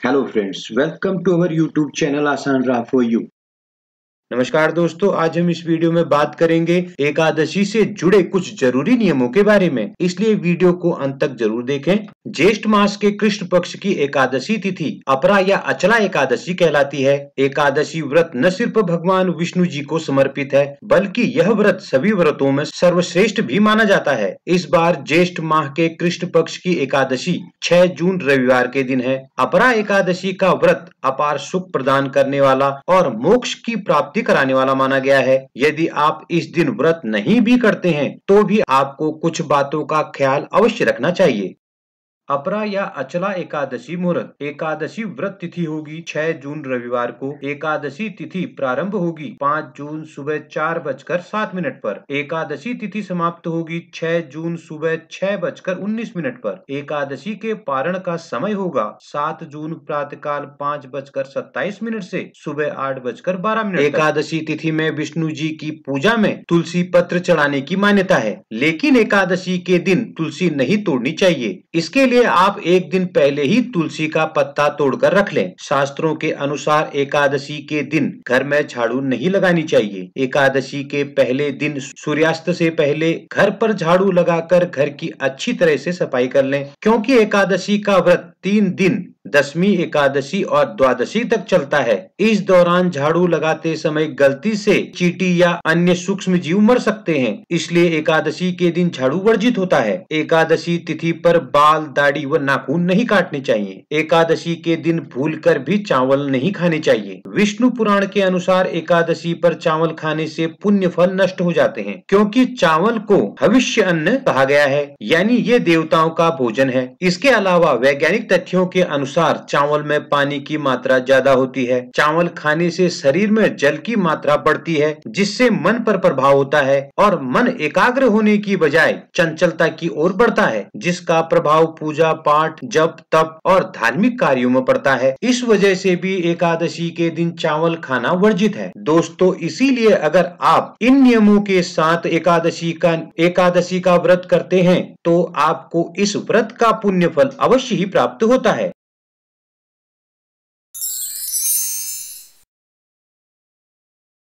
Hello friends, welcome to our YouTube channel Asan Ra for you. नमस्कार दोस्तों, आज हम इस वीडियो में बात करेंगे एकादशी से जुड़े कुछ ज़रूरी नियमों के बारे में। इसलिए वीडियो को अंत तक ज़रूर देखें। ज्येष्ठ मास के कृष्ण पक्ष की एकादशी तिथि अपरा या अचला एकादशी कहलाती है। एकादशी व्रत न सिर्फ़ भगवान विष्णु जी को समर्पित है, बल्कि यह व्रत सभी व्रतों में सर्वश्रेष्ठ भी माना जाता है। इस बार ज्येष्ठ माह के कृष्ण पक्ष की एकादशी छह जून रविवार के दिन है। अपरा एकादशी का व्रत अपार सुख प्रदान करने वाला और मोक्ष की प्राप्ति प्राप्ति कराने वाला माना गया है। यदि आप इस दिन व्रत नहीं भी करते हैं तो भी आपको कुछ बातों का ख्याल अवश्य रखना चाहिए। अपरा या अचला एकादशी मुहूर्त। एकादशी व्रत तिथि होगी 6 जून रविवार को। एकादशी तिथि प्रारंभ होगी 5 जून सुबह चार बजकर सात मिनट पर। एकादशी तिथि समाप्त होगी 6 जून सुबह छह बजकर उन्नीस मिनट पर। एकादशी के पारण का समय होगा 7 जून प्रातःकाल पाँच बजकर सत्ताईस मिनट से, सुबह आठ बजकर बारह मिनट एकादशी तिथि में विष्णु जी की पूजा में तुलसी पत्र चढ़ाने की मान्यता है, लेकिन एकादशी के दिन तुलसी नहीं तोड़नी चाहिए। इसके लिए लिए आप एक दिन पहले ही तुलसी का पत्ता तोड़कर रख लें। शास्त्रों के अनुसार एकादशी के दिन घर में झाड़ू नहीं लगानी चाहिए। एकादशी के पहले दिन सूर्यास्त से पहले घर पर झाड़ू लगाकर घर की अच्छी तरह से सफ़ाई कर लें, क्योंकि एकादशी का व्रत तीन दिन दसवीं एकादशी और द्वादशी तक चलता है। इस दौरान झाड़ू लगाते समय गलती से चीटी या अन्य सूक्ष्म जीव मर सकते हैं, इसलिए एकादशी के दिन झाड़ू वर्जित होता है। एकादशी तिथि पर बाल, दाढ़ी व नाखून नहीं काटने चाहिए। एकादशी के दिन भूल कर भी चावल नहीं खाने चाहिए। विष्णु पुराण के अनुसार एकादशी पर चावल खाने से पुण्य फल नष्ट हो जाते हैं, क्योंकि चावल को भविष्य अन्न कहा गया है, यानी ये देवताओं का भोजन है। इसके अलावा वैज्ञानिक तथ्यों के अनुसार अनुसार चावल में पानी की मात्रा ज़्यादा होती है। चावल खाने से शरीर में जल की मात्रा बढ़ती है, जिससे मन पर प्रभाव होता है और मन एकाग्र होने की बजाय चंचलता की ओर बढ़ता है, जिसका प्रभाव पूजा, पाठ, जप, तप और धार्मिक कार्यों में पड़ता है। इस वजह से भी एकादशी के दिन चावल खाना वर्जित है। दोस्तों, इसीलिए अगर आप इन नियमों के साथ एकादशी का एकादशी का व्रत करते हैं तो आपको इस व्रत का पुण्य फल अवश्य ही प्राप्त होता है।